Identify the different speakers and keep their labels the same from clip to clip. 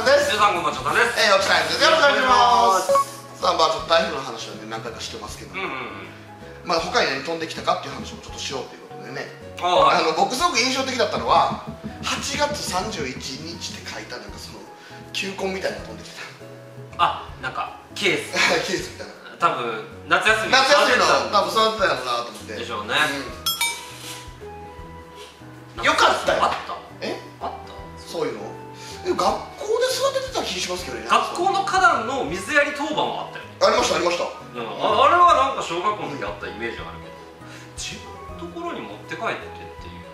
Speaker 1: さんです。
Speaker 2: 皆さんこんばんはちょたです。
Speaker 1: えー、よろしくお願いします。さあまあちょっと台風の話はね何回かしてますけど、
Speaker 2: うんうんうん。
Speaker 1: まあ他に何飛んできたかっていう話もちょっとしようということでね。
Speaker 2: ああ
Speaker 1: の僕すごく印象的だったのは8月31日って書いたなんかその球根みたいな飛んできて
Speaker 2: あなんかケース。
Speaker 1: た ケースみたいな。
Speaker 2: 多分夏休み
Speaker 1: 夏休みの
Speaker 2: 多
Speaker 1: 多分育てたやろうなと思って。
Speaker 2: でしょうね。
Speaker 1: うん。よかったよ。
Speaker 2: あった。
Speaker 1: え？
Speaker 2: あった？
Speaker 1: そういうの？学校で育ててた気しますけどね。
Speaker 2: 学校の花壇の水やり当番はあったよ、
Speaker 1: ありましたありました。
Speaker 2: うん、ああれはなんか小学校の時あったイメージがあるけど。自分のところに持って帰ってっていうの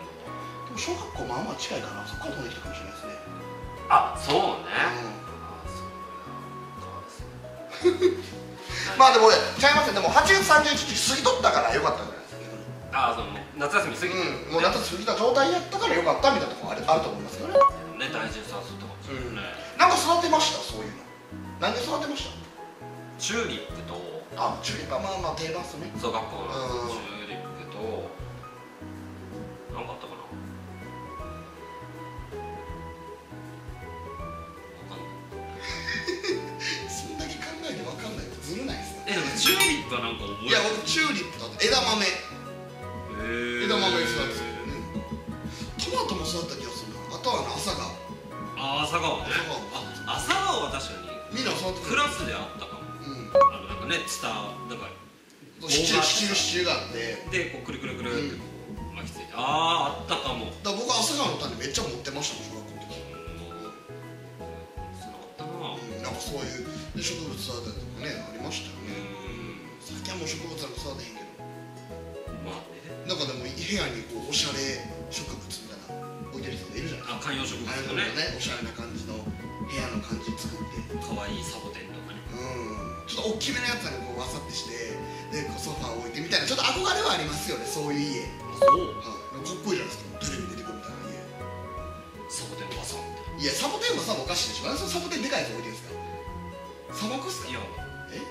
Speaker 1: でも小学校まあまあ近いからそこから飛んできたかもしれないですね。
Speaker 2: はあそうね、
Speaker 1: うん。まあでもねちゃいますね。でも8月31日過ぎとったからよかったんじゃないですか。逆に
Speaker 2: あその夏休み過ぎて。
Speaker 1: うん、もう夏過ぎた状態やったからよかったみたいなところあるあると思いますけどね、
Speaker 2: ね大事にさせてほしいよね、
Speaker 1: なんか育てました？そういうの。なんで育てまし
Speaker 2: チューリップと
Speaker 1: たあチューリップはまあまあ定番っすね。
Speaker 2: そう学校の
Speaker 1: うん。
Speaker 2: チューリップと何かあったかな？わかんない。
Speaker 1: そんだけ考えて分かんないとずるないですか？
Speaker 2: えでもチューリップはなんか覚え
Speaker 1: いや僕チューリップだと枝豆。
Speaker 2: へー。
Speaker 1: 枝豆に育ててるね。トマトも育った気がするなあとはあの朝が
Speaker 2: あ朝顔ね。あ朝顔。は確かに。クラスであったかも。
Speaker 1: うん。
Speaker 2: あのなんかねツタなんか
Speaker 1: シチューシチューシチューがあって。
Speaker 2: でこうくるくるくるってこう巻きついてあああったかも。
Speaker 1: だから僕朝顔の種めっちゃ持ってましたもん小学校の時。
Speaker 2: そうあったな。
Speaker 1: うんなんかそういうで植物育てたりとかねありましたよね。
Speaker 2: う
Speaker 1: 最近はもう植物なんか育てへんけど。
Speaker 2: んまあね。
Speaker 1: なんかでも部屋にこうおしゃれ植物みたいな置いてる人がいるじゃない
Speaker 2: あ観葉植物とかね。
Speaker 1: のねおしゃれな感じの
Speaker 2: と
Speaker 1: 大きめのやつにこうわさってしてでこうソファー置いてみたいなちょっと憧れはありますよねそういう家、
Speaker 2: あそう。
Speaker 1: はい、かっこいいじゃないですかテレビ出てくるみたいな
Speaker 2: サボテンおばさんみたい
Speaker 1: やサボテンもさおかしいでしょ。なんでそのサボテンでかいやつ置いてるんですか？砂漠っすか？
Speaker 2: ないや。
Speaker 1: え？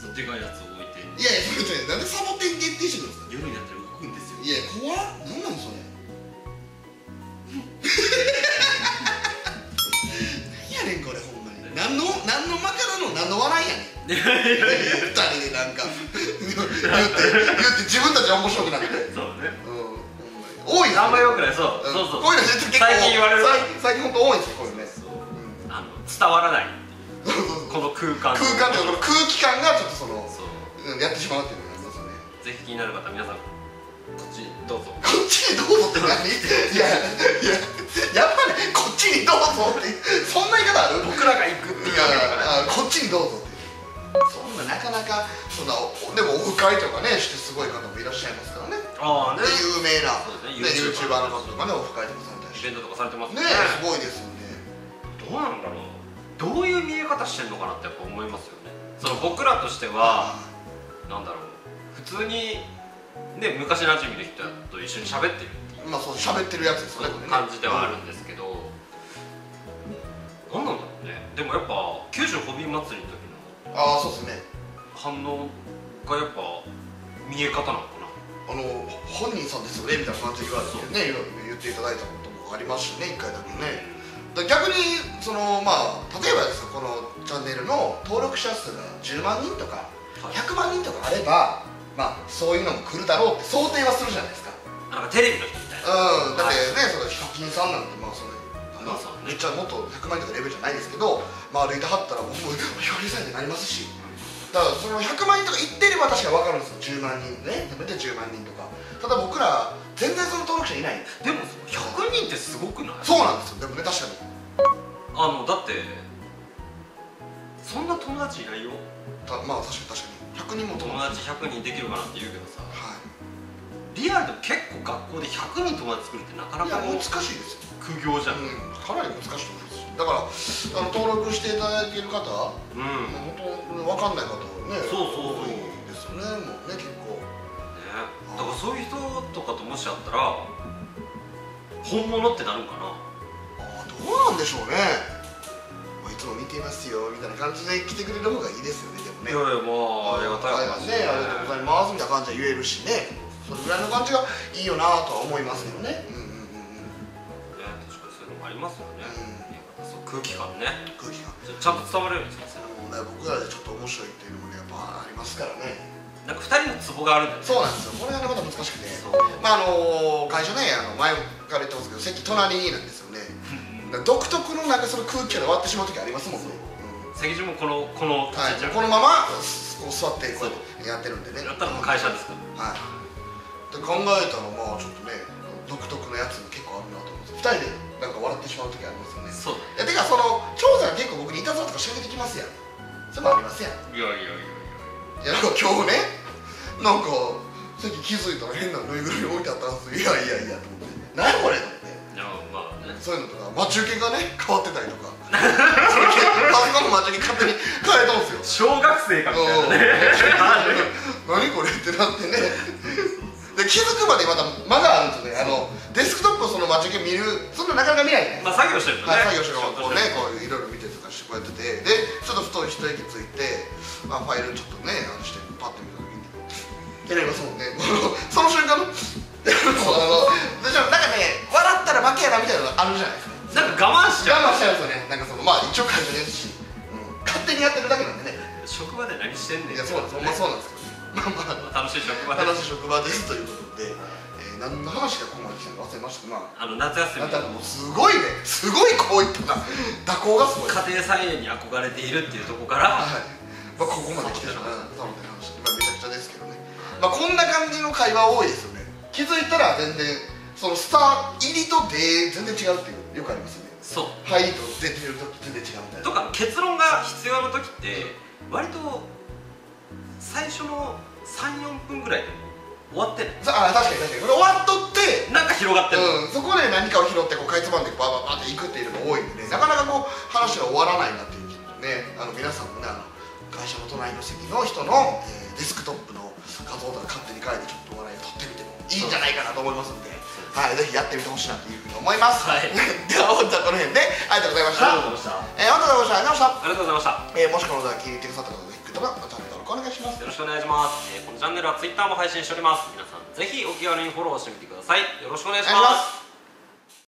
Speaker 2: そうでかいやつを置いて。
Speaker 1: いやいやそれなんでサボテン限定してくるんですか？
Speaker 2: 夜になったら動くんですよ。
Speaker 1: いや怖っ。なんなんそれ？2人でなんか。言って言って自分たちは面白くなくて。
Speaker 2: そうね、
Speaker 1: うん、多い
Speaker 2: あんまよくない。そう、
Speaker 1: う、
Speaker 2: そうそう。
Speaker 1: こういうの絶対
Speaker 2: 最近言われる。
Speaker 1: 最近本当多いんですよこういうね。
Speaker 2: そう、
Speaker 1: うん、
Speaker 2: あの伝わらない。この空間。
Speaker 1: 空間というかこの空気感がちょっとその
Speaker 2: そう、
Speaker 1: う、やってしまうっていうのがありますよね。
Speaker 2: ぜひ気になる方皆さん。こっちどうぞ。
Speaker 1: こっちにどうぞって何？いやいややっぱりこっちにどうぞってそんな言い方ある？
Speaker 2: 僕らが行くっていう
Speaker 1: こっちにどうぞ。ってそんななかなかそんなでもオフ会とかねしてすごい方もいらっしゃいますからね。
Speaker 2: ああね。
Speaker 1: で有名な、
Speaker 2: ね
Speaker 1: ね、
Speaker 2: YouTuber
Speaker 1: の方とかねオフ会とかされたり
Speaker 2: イベントとかされてます
Speaker 1: ね。
Speaker 2: ね
Speaker 1: すごいですよね。
Speaker 2: どうなんだろう。どういう見え方してんのかなってやっぱ思いますよね。その僕らとしてはなんだろう。普通にね昔馴染みの人と一緒に喋ってる。っていう
Speaker 1: まあそう喋ってるやつですよね
Speaker 2: 感じではあるんですけど、何なんだろうね。でもやっぱ九州ホビー祭りの時の
Speaker 1: ああそうですね
Speaker 2: 反応がやっぱ見え方なのかな？
Speaker 1: あの本人さんですよね？みたいな感じで言われてね言っていただいたこともありますしね一回だけね。だから逆にそのまあ例えばですよこのチャンネルの登録者数が10万人とか
Speaker 2: はい。
Speaker 1: 100万人とかあればまあそういうのも来るだろうって想定はするじゃないですか。
Speaker 2: なんかテレビの人みたいな。
Speaker 1: うん。だってね、そのヒカキンさんなんてまあその
Speaker 2: まあそうね。
Speaker 1: めっちゃもっと100万人とかレベルじゃないですけど、まあ、歩いてはったらもう表示されてなりますしだからその100万人とか言ってれば確かに分かるんですよ。10万人ね。せめて10万人とか。ただ僕ら全然その登録者いない。
Speaker 2: でも100人ってすごくない？
Speaker 1: そうなんですよ。でもね確かに。
Speaker 2: あのだってそんな友達いないよ。
Speaker 1: たまあ確かに確かに。100人も
Speaker 2: 友
Speaker 1: 友達
Speaker 2: 達100人できるかなって言うけどさ。
Speaker 1: はい。
Speaker 2: リアルで結構学校で100人友達作るってなかないか
Speaker 1: 難しいですよ。
Speaker 2: 苦行じゃん。
Speaker 1: うん。かなり難しいと思いますだからあの登録していただいている方
Speaker 2: うん、ね
Speaker 1: 本当分かんない方ね
Speaker 2: そうそうそう。
Speaker 1: 多いですよねもうね結構。
Speaker 2: だからそういう人とかともしあったら本物ってなるんかな。
Speaker 1: ああどうなんでしょうね、まあ、いつも見ていますよみたいな感じで来てくれる方がいいですよねでもね。
Speaker 2: いやいやまあありがたい
Speaker 1: あねありがとうございますみたいな感じで言えるしね。それぐらいの感じがいいよなとは思いますけどね。うんうんうんうん。
Speaker 2: ね確かにそういうのもありますよね、
Speaker 1: うん
Speaker 2: 空気感ね。
Speaker 1: 空気が
Speaker 2: ちゃんと伝わるようにしますよ
Speaker 1: もうね僕らでちょっと面白いっていうのもねやっぱありますからね。
Speaker 2: なんか2人のツボがあるんだよね。
Speaker 1: そうなんですよ。これがねまた難しくて。まああの会社ねあの前から言ってますけど席隣になんですよね。独特のなんかその空気で終わってしまう時ありますもんね、うん
Speaker 2: 席順もこのこの
Speaker 1: はい。このままこう座ってこうやってるんでね。
Speaker 2: やったらもう会社ですか？ら
Speaker 1: はい。で考えたらまあちょっとね独特のやつ結構あるなと思って2人でなんか笑ってしまう時ありますよね。
Speaker 2: そう
Speaker 1: いやてかその長さん結構僕にいたずらとか仕掛けてきますやん。それもありますやん。
Speaker 2: いやいやいやい
Speaker 1: いや。なんか今日ねなんかさっき気づいたら変なぬいぐるみ置いてあったんですよいやいやいやと思って。何やこれと思って。
Speaker 2: やいやまあね。
Speaker 1: そういうのとか待ち受けがね変わってたりとか。それパソコンの待ち受け勝手に変えたんですよ。
Speaker 2: 小学生かみたいなね。
Speaker 1: 何これってなってね。で気づくまでまた間があるんですよね。あのデスクトップその待ち受け見るそんななかなか見ないじゃない
Speaker 2: まあ作業してるとね。
Speaker 1: はい、作業しながらこうねこういろいろ見てとかしてこうやってて。でちょっと太い一息ついて、まあ、ファイルちょっとねあのしてパッと見た時に。やりますもんね。その瞬間の？あのでなんかね笑ったら負けやなみたいなのがあるじゃないですか。
Speaker 2: なんか我慢しちゃう。
Speaker 1: 我慢しちゃうんですよね。なんかそのまあ一応会社ですし、うん、勝手にやってるだけなんでね。
Speaker 2: 職場で何してんねん。
Speaker 1: いやそうなんです。ほんまそうなんですけどねまあまあ
Speaker 2: 楽しい職場で
Speaker 1: 楽しい職場ですということで、えー、何の話がここまで来たのか忘れました。まあ
Speaker 2: あの夏休み。
Speaker 1: もうすごいね。すごいこういったな蛇行がすごい。
Speaker 2: 家庭菜園に憧れているっていうところから
Speaker 1: はい、まあ、ここまで来てしまうサボテンの話、まあ、めちゃくちゃですけどね、まあ、こんな感じの会話多いですよね。気づいたら全然そのスター入りと出全然違うっていうよくありますよね。
Speaker 2: そう。
Speaker 1: 入りと出てる時全然違うみたいな。
Speaker 2: とか結論が必要な時って割と最初の34分ぐらいで終わってる
Speaker 1: さあ確かに確かに。これ終わっとって
Speaker 2: なんか広がってる、
Speaker 1: うん、そこで何かを拾ってこうかいつまんでバーバーバーっていくっていうのが多いんでね。なかなかこう話が終わらないなっていうねあの皆さんもねあの会社の隣の席の人の、えーデスクトップの画像とか勝手に書いてちょっと笑いを取ってみてもいいんじゃないかなと思いますんで、はい、ぜひやってみてほしいなというふうに思います、
Speaker 2: はい。
Speaker 1: では本日はこの辺でありがとうございました
Speaker 2: ありがとうございました。
Speaker 1: ありがとうございました。
Speaker 2: ありがとうございました。
Speaker 1: えーもしこの動画気に入ってくださった方はぜひグッドボタンチャンネル登録お願いします。
Speaker 2: よろしくお願いします、えーこのチャンネルは Twitter も配信しております。皆さんぜひお気軽にフォローしてみてください。よろしくお願いしま
Speaker 1: す